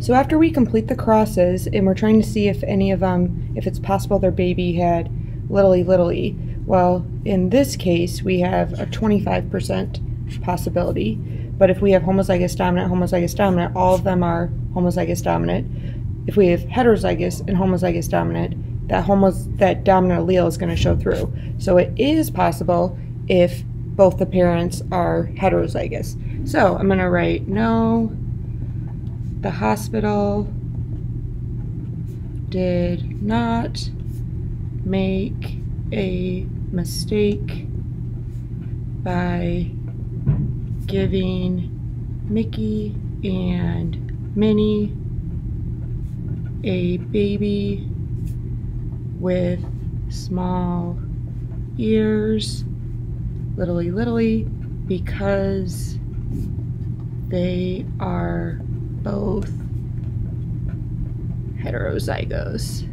So after we complete the crosses and we're trying to see if any of them, if it's possible their baby had littly littly, well, in this case, we have a 25% possibility. But if we have homozygous dominant, homozygous dominant, all of them are homozygous dominant. If we have heterozygous and homozygous dominant, that homos that dominant allele is going to show through. So it is possible if both the parents are heterozygous. So I'm going to write no the hospital did not make a mistake by giving Mickey and Minnie a baby with small ears, littly littly, because they are both heterozygous.